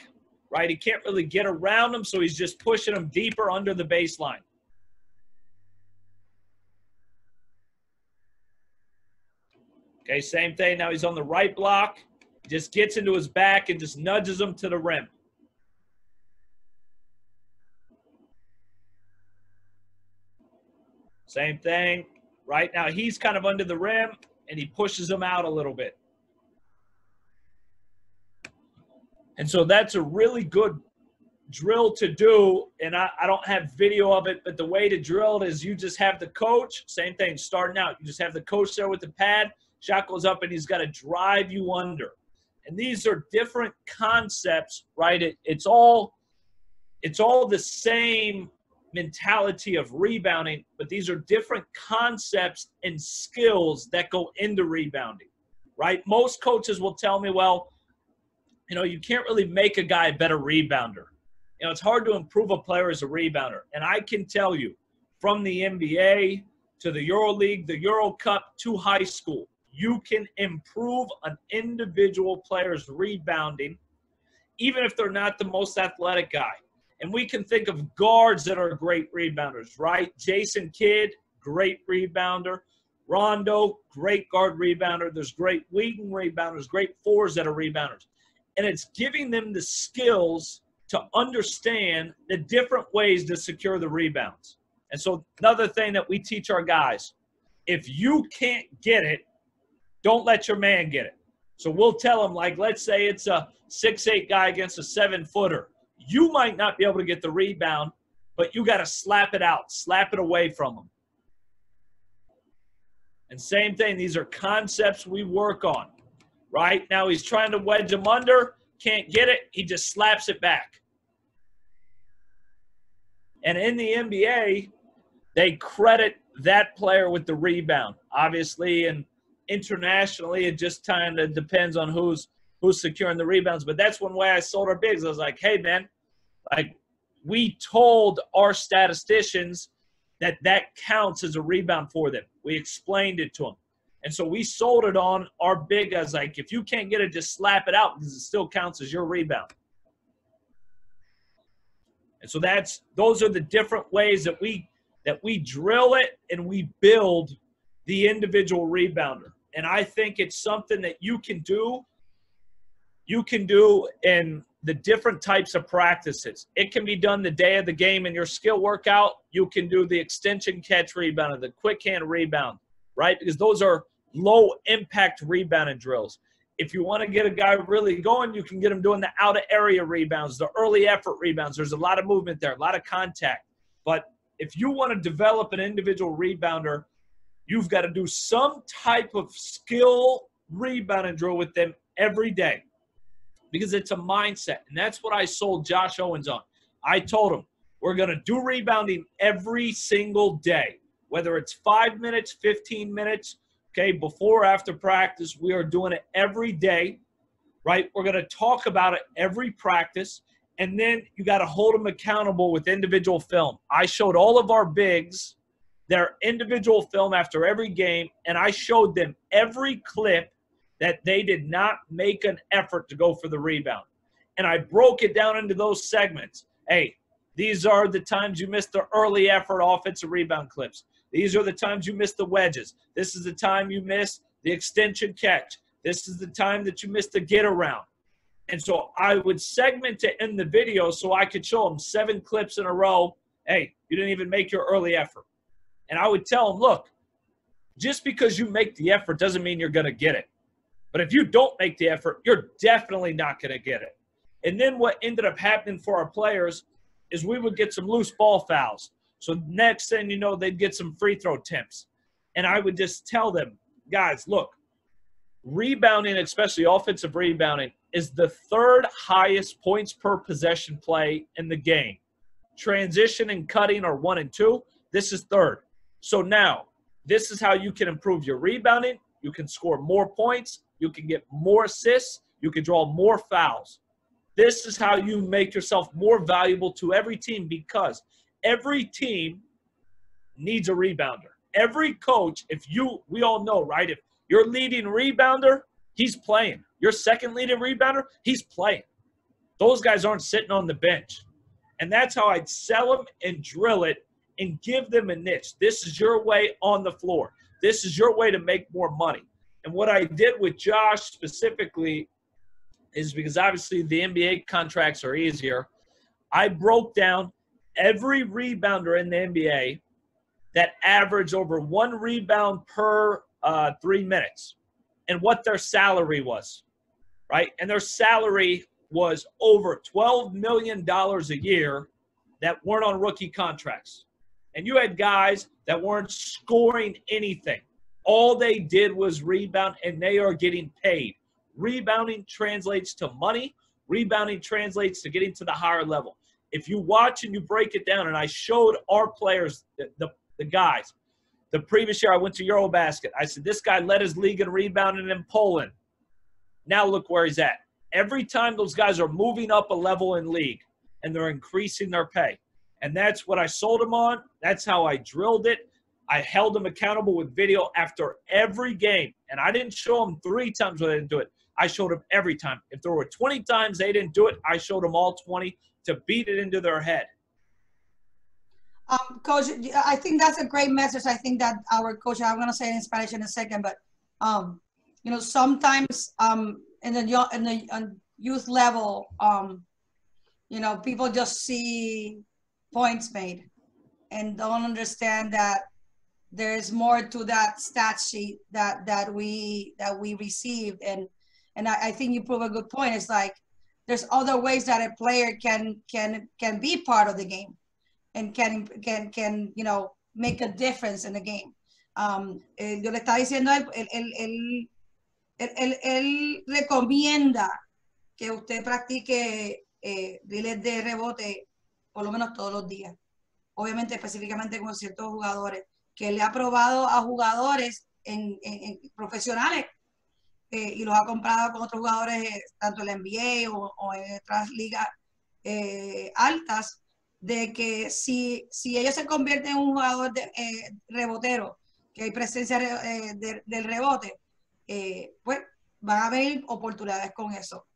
right? He can't really get around him, so he's just pushing him deeper under the baseline. Okay, same thing. Now he's on the right block. Just gets into his back and just nudges him to the rim. Same thing. Right now he's kind of under the rim and he pushes him out a little bit. And so that's a really good drill to do, and I, I don't have video of it, but the way to drill it is you just have the coach, same thing, starting out. You just have the coach there with the pad, shot goes up, and he's got to drive you under. And these are different concepts, right? It, it's all it's all the same mentality of rebounding, but these are different concepts and skills that go into rebounding, right? Most coaches will tell me, well, you know, you can't really make a guy a better rebounder. You know, it's hard to improve a player as a rebounder. And I can tell you from the NBA to the Euro League, the Euro Cup to high school, you can improve an individual player's rebounding, even if they're not the most athletic guy. And we can think of guards that are great rebounders, right? Jason Kidd, great rebounder. Rondo, great guard rebounder. There's great wing rebounders, great fours that are rebounders. And it's giving them the skills to understand the different ways to secure the rebounds. And so, another thing that we teach our guys if you can't get it, don't let your man get it. So, we'll tell him, like, let's say it's a six-eight guy against a seven footer. You might not be able to get the rebound, but you got to slap it out, slap it away from him. And same thing, these are concepts we work on, right? Now he's trying to wedge him under, can't get it, he just slaps it back. And in the NBA, they credit that player with the rebound. Obviously, and internationally, it just kind of depends on who's who's securing the rebounds. But that's one way I sold our bigs. I was like, hey man, like we told our statisticians that that counts as a rebound for them. We explained it to them. And so we sold it on our big as like, if you can't get it, just slap it out because it still counts as your rebound. And so that's those are the different ways that we that we drill it and we build the individual rebounder. And I think it's something that you can do you can do in the different types of practices. It can be done the day of the game in your skill workout. You can do the extension catch rebound or the quick hand rebound, right? Because those are low impact rebounding drills. If you want to get a guy really going, you can get him doing the out of area rebounds, the early effort rebounds. There's a lot of movement there, a lot of contact. But if you want to develop an individual rebounder, you've got to do some type of skill rebounding drill with them every day because it's a mindset. And that's what I sold Josh Owens on. I told him, we're going to do rebounding every single day, whether it's five minutes, 15 minutes, Okay, before after practice, we are doing it every day, right? We're going to talk about it every practice, and then you got to hold them accountable with individual film. I showed all of our bigs their individual film after every game, and I showed them every clip that they did not make an effort to go for the rebound. And I broke it down into those segments. Hey, these are the times you missed the early effort offensive rebound clips. These are the times you missed the wedges. This is the time you missed the extension catch. This is the time that you missed the get around. And so I would segment it in the video so I could show them seven clips in a row. Hey, you didn't even make your early effort. And I would tell them, look, just because you make the effort doesn't mean you're going to get it. But if you don't make the effort, you're definitely not going to get it. And then what ended up happening for our players is we would get some loose ball fouls. So next thing you know, they'd get some free throw attempts. And I would just tell them, guys, look, rebounding, especially offensive rebounding, is the third highest points per possession play in the game. Transition and cutting are one and two. This is third. So now, this is how you can improve your rebounding. You can score more points. You can get more assists. You can draw more fouls. This is how you make yourself more valuable to every team because every team needs a rebounder. Every coach, if you, we all know, right? If your leading rebounder, he's playing. Your second leading rebounder, he's playing. Those guys aren't sitting on the bench. And that's how I'd sell them and drill it and give them a niche. This is your way on the floor. This is your way to make more money. And what I did with Josh specifically is because obviously the NBA contracts are easier. I broke down every rebounder in the NBA that averaged over one rebound per uh, three minutes and what their salary was, right? And their salary was over $12 million a year that weren't on rookie contracts. And you had guys that weren't scoring anything. All they did was rebound, and they are getting paid. Rebounding translates to money, rebounding translates to getting to the higher level. If you watch and you break it down, and I showed our players, the, the, the guys, the previous year I went to Eurobasket. I said, this guy led his league in rebounding in Poland. Now look where he's at. Every time those guys are moving up a level in league and they're increasing their pay. And that's what I sold them on. That's how I drilled it. I held them accountable with video after every game. And I didn't show them three times when they didn't do it. I showed them every time. If there were 20 times they didn't do it, I showed them all 20 to beat it into their head. Um, coach, I think that's a great message. I think that our coach, I'm going to say it in Spanish in a second, but um, you know, sometimes um, in the in the youth level, um, you know, people just see points made. And don't understand that there's more to that stat sheet that that we that we received. And and I, I think you prove a good point. It's like there's other ways that a player can can can be part of the game and can can can you know make a difference in the game. Um, eh, yo le estaba diciendo él, él, él, él, él, recomienda que usted practique eh, de rebote por lo menos todos los días obviamente específicamente con ciertos jugadores que le ha probado a jugadores profesionales eh, y los ha comprado con otros jugadores, eh, tanto en la NBA o, en otras ligas eh, altas, de que si, si ellos se convierten en un jugador de, rebotero, que hay presencia del rebote, pues van a haber oportunidades con eso.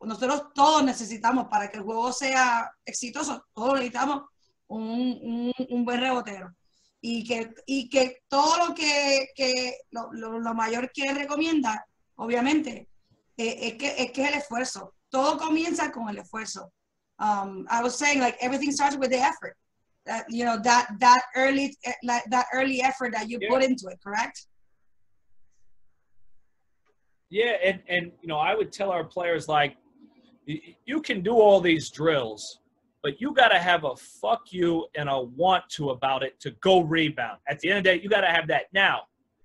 Nosotros todos necesitamos, para que el juego sea exitoso, todos necesitamos un, un, un buen rebotero y que, y que todo lo que, que lo, lo, lo, mayor que recomienda, obviamente, eh, es, que, es que el esfuerzo. Todo comienza con el esfuerzo. Um, I was saying like everything starts with the effort. That, you know that that early that early effort that you yeah. put into it, correct? Yeah, and and you know I would tell our players like you can do all these drills but you got to have a fuck you and a want to about it to go rebound. At the end of the day, you got to have that. Now,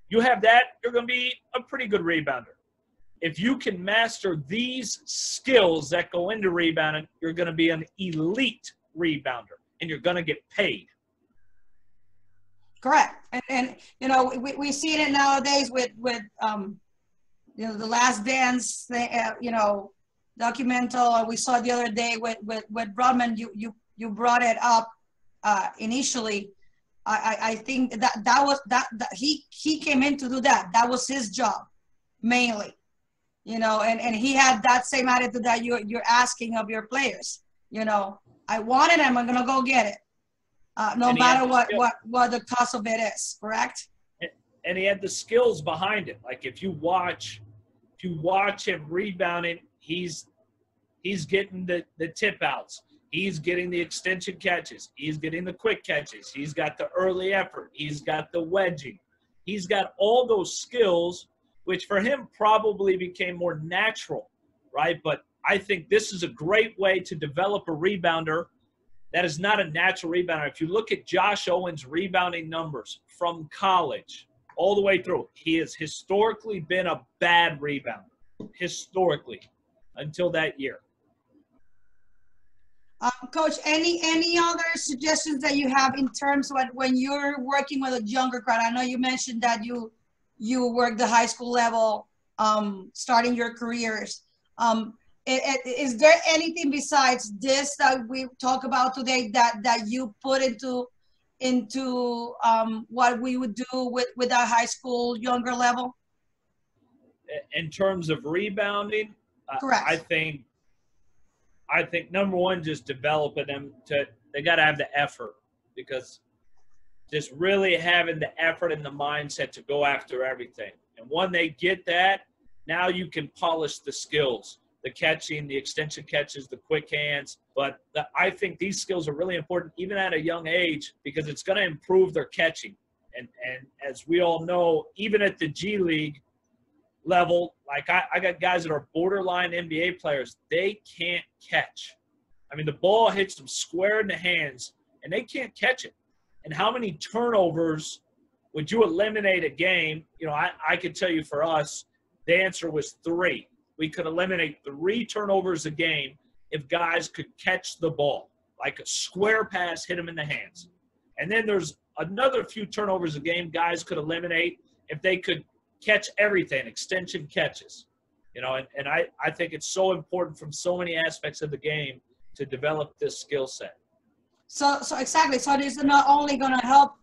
you have that, you're going to be a pretty good rebounder. If you can master these skills that go into rebounding, you're going to be an elite rebounder and you're going to get paid. Correct. And, and you know, we, we see it nowadays with, with um, you know, the last dance, uh, you know, documental we saw the other day with, with, with Rodman, you, you, you brought it up uh, initially. I, I think that that was that, that he he came in to do that. That was his job mainly, you know, and, and he had that same attitude that you're you're asking of your players. You know, I want it, I'm gonna go get it, uh, no matter what what what the cost of it is. Correct. And he had the skills behind it. Like if you watch, if you watch him rebounding he's he's getting the, the tip outs. He's getting the extension catches. He's getting the quick catches. He's got the early effort. He's got the wedging. He's got all those skills, which for him probably became more natural, right? But I think this is a great way to develop a rebounder that is not a natural rebounder. If you look at Josh Owens' rebounding numbers from college all the way through, he has historically been a bad rebounder. Historically until that year. Um, Coach, any any other suggestions that you have in terms of when you're working with a younger crowd? I know you mentioned that you you work the high school level, um, starting your careers. Um, is there anything besides this that we talk about today that that you put into into um, what we would do with with a high school younger level? In terms of rebounding, Correct. I think I think number one, just developing them to they got to have the effort because just really having the effort and the mindset to go after everything. And when they get that, now you can polish the skills, the catching, the extension catches, the quick hands. But the, I think these skills are really important even at a young age because it's going to improve their catching. And and as we all know, even at the G League, level, like I, I got guys that are borderline NBA players, they can't catch. I mean, the ball hits them square in the hands and they can't catch it. And how many turnovers would you eliminate a game? You know, I, I could tell you for us, the answer was three. We could eliminate three turnovers a game if guys could catch the ball, like a square pass hit them in the hands. And then there's another few turnovers a game guys could eliminate if they could catch everything, extension catches. You know, and, and I, I think it's so important from so many aspects of the game to develop this skill set. So, so exactly. So this is not only going to help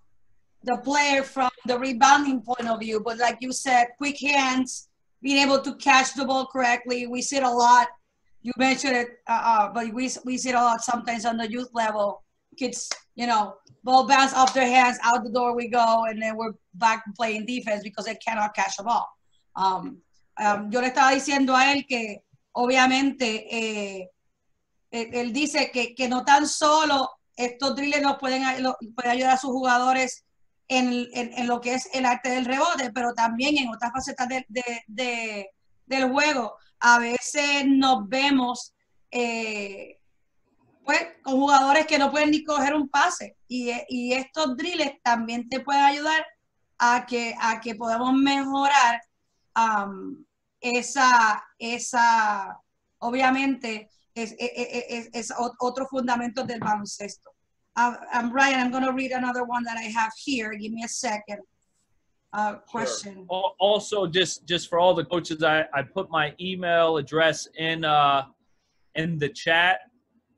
the player from the rebounding point of view, but like you said, quick hands, being able to catch the ball correctly. We see it a lot. You mentioned it, uh, uh, but we we see it a lot sometimes on the youth level. Kids, you know, ball bounce off their hands, out the door we go, and then we're back playing defense because they cannot catch the ball. Um, um, yo le estaba diciendo a él que obviamente eh, él dice que, que, no tan solo estos drills nos pueden, pueden ayudar a sus jugadores en, en, en, lo que es el arte del rebote, pero también en otras facetas de, de, de, del juego. A veces nos vemos eh, pues, con jugadores que no pueden ni coger un pase. Y, y, estos drills también te pueden ayudar a que, a que podamos mejorar um, esa, esa, obviamente, es, es, es, es otro fundamento del baloncesto. Uh, I'm Ryan, I'm going to read another one that I have here. Give me a second. Uh, question. Sure. Also, just just for all the coaches, I, I put my email address in uh, in the chat.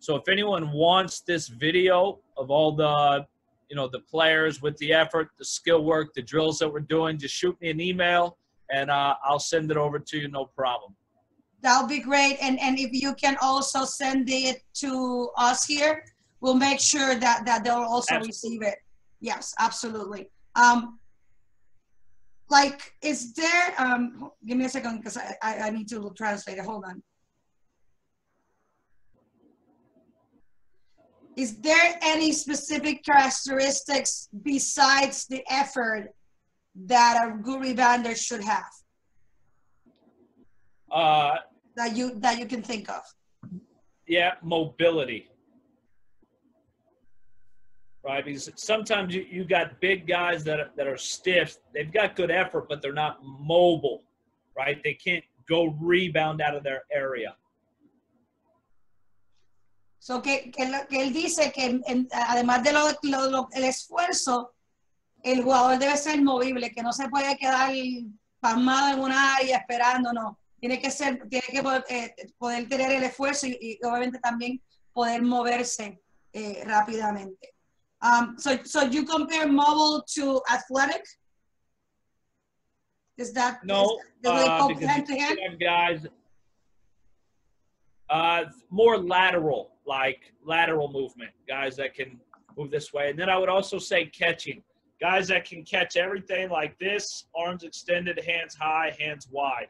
So if anyone wants this video of all the you know the players with the effort, the skill work, the drills that we're doing, just shoot me an email and uh, I'll send it over to you, no problem. That'll be great. And and if you can also send it to us here, we'll make sure that that they'll also absolutely. receive it. Yes, absolutely. Um, like, is there? Um, give me a second because I, I I need to translate it. Hold on. Is there any specific characteristics besides the effort that a guru rebounder should have? Uh, that you that you can think of? Yeah, mobility. Right, because sometimes you, you got big guys that are, that are stiff. They've got good effort, but they're not mobile. Right, they can't go rebound out of their area. So que, que, que él dice que en, además de lo, lo, lo, el esfuerzo, el jugador debe ser movible, que no se puede quedar pasmado en una área esperando, no. tiene que ser, tiene que poder, eh, poder tener el esfuerzo y, y, obviamente también poder moverse eh, rápidamente. Um, so, so you compare mobile to athletic? Is that no? Is, uh, because hand to hand? guys uh, more lateral, like lateral movement, guys that can move this way. And then I would also say catching, guys that can catch everything like this, arms extended, hands high, hands wide.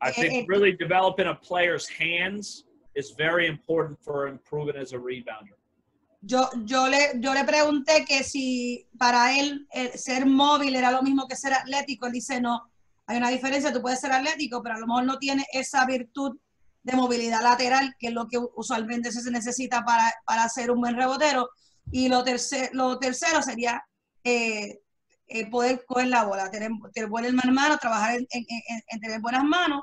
I think really developing a player's hands is very important for improving as a rebounder. Yo, yo, le, yo le pregunté que si para él el ser móvil era lo mismo que ser atlético. Él dice, no, hay una diferencia, tú puedes ser atlético, pero a lo mejor no tiene esa virtud de movilidad lateral, que es lo que usualmente se necesita para, para ser un buen rebotero. Y lo, tercer, lo tercero sería eh, eh, poder coger la bola, tener, tener buenas manos, trabajar en, en, en, tener buenas manos.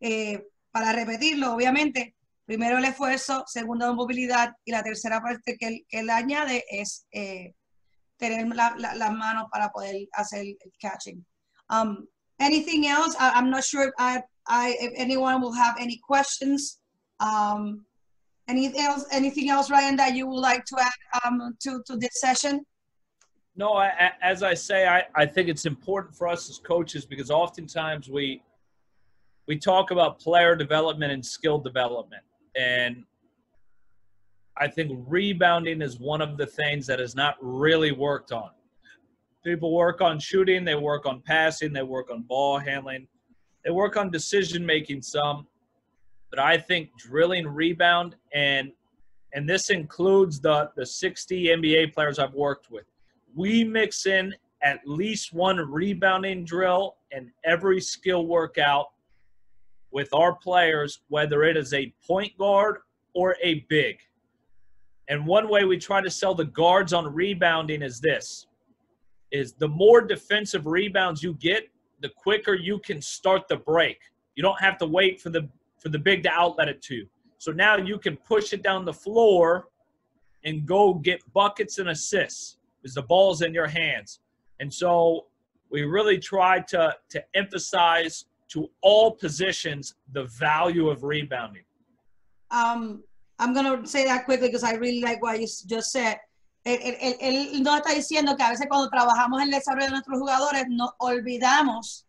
Eh, para repetirlo, obviamente, primero el esfuerzo, segundo la movilidad y la tercera parte que él, que añade es tener la, la, las manos para poder hacer el catching. Um, anything else? I'm not sure I, I, if anyone will have any questions. Um, anything else, anything else, Ryan, that you would like to add um, to, to this session? No, I, as I say, I, I think it's important for us as coaches because oftentimes we we talk about player development and skill development, and I think rebounding is one of the things that is not really worked on. People work on shooting, they work on passing, they work on ball handling, they work on decision making some, but I think drilling rebound and and this includes the the 60 NBA players I've worked with we mix in at least one rebounding drill in every skill workout with our players, whether it is a point guard or a big. And one way we try to sell the guards on rebounding is this is the more defensive rebounds you get, the quicker you can start the break. You don't have to wait for the for the big to outlet it to. So now you can push it down the floor and go get buckets and assists because the ball's in your hands. And so we really try to to emphasize to all positions the value of rebounding. Um, I'm to say that quickly because I really like what you just said. Él, nos está diciendo que a veces cuando trabajamos en el desarrollo de nuestros jugadores nos olvidamos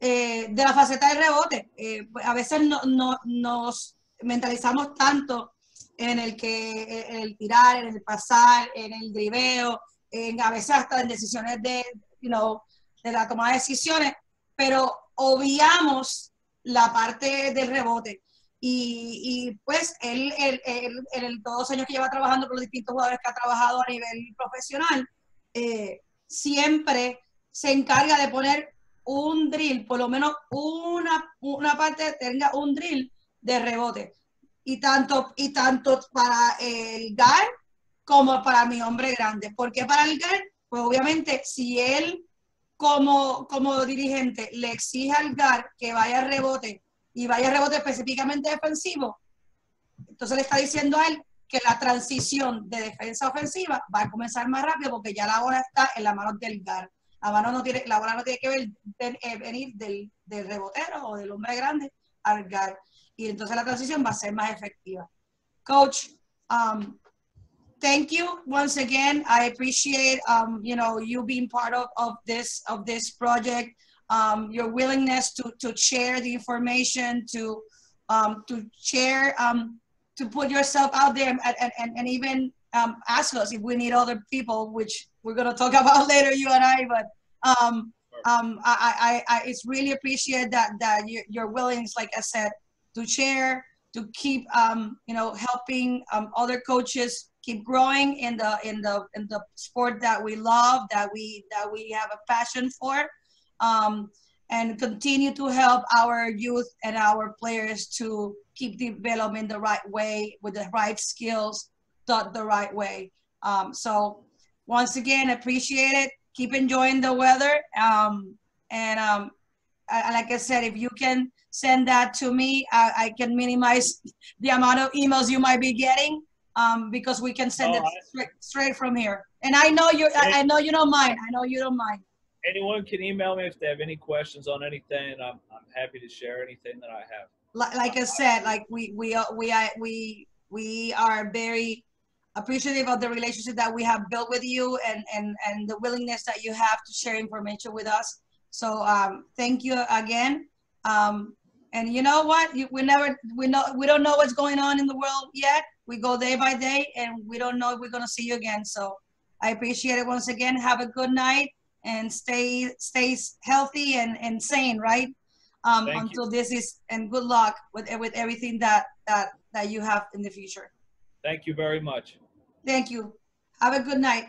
eh, de la faceta del rebote. Eh, a veces no, no, nos mentalizamos tanto en el que en el tirar, en el pasar, en el driveo, en, a veces hasta en decisiones de, you know, de la toma de decisiones, pero obviamos la parte del rebote. Y, pues él, en todos los años que lleva trabajando con los distintos jugadores que ha trabajado a nivel profesional, eh, siempre se encarga de poner un drill, por lo menos una, una parte tenga un drill de rebote. Y tanto, y tanto para el guard como para mi hombre grande. ¿Por qué para el guard? Pues obviamente si él como, como dirigente le exige al guard que vaya a rebote y vaya rebote específicamente defensivo, entonces le está diciendo a él que la transición de defensa ofensiva va a comenzar más rápido porque ya la bola está en la mano del guard. La, mano no tiene, la bola no tiene que ver, eh, venir del, del, rebotero o del hombre grande al guard. Y entonces la transición va a ser más efectiva. Coach, um, thank you once again. I appreciate um, you know you being part of, of this of this project. Um, your willingness to to share the information, to um, to share, um, to put yourself out there, and and, and even um, ask us if we need other people, which we're gonna talk *laughs* about later, you and I. But um, I, I, I it's really appreciate that that your, willingness, like I said, to share, to keep you know helping other coaches keep growing in the in the in the sport that we love that we that we have a passion for um, and continue to help our youth and our players to keep developing the right way with the right skills taught the right way um, so once again appreciate it keep enjoying the weather um, and um, I, like i said if you can send that to me I, I can minimize the amount of emails you might be getting um, because we can send oh, it straight, straight from here. And I know you, I, I, know you don't mind. I know you don't mind. Anyone can email me if they have any questions on anything. I'm, I'm happy to share anything that I have. Like, like I said, like we, we, we, we, we are very appreciative of the relationship that we have built with you and, and, and the willingness that you have to share information with us. So um, thank you again. Um, and you know what? You, we never, we know, we don't know what's going on in the world yet we go day by day and we don't know if we're going to see you again. So I appreciate it once again. Have a good night and stay stay healthy and, and sane, right? Um, until you. this is and good luck with with everything that that that you have in the future. Thank you very much. Thank you. Have a good night.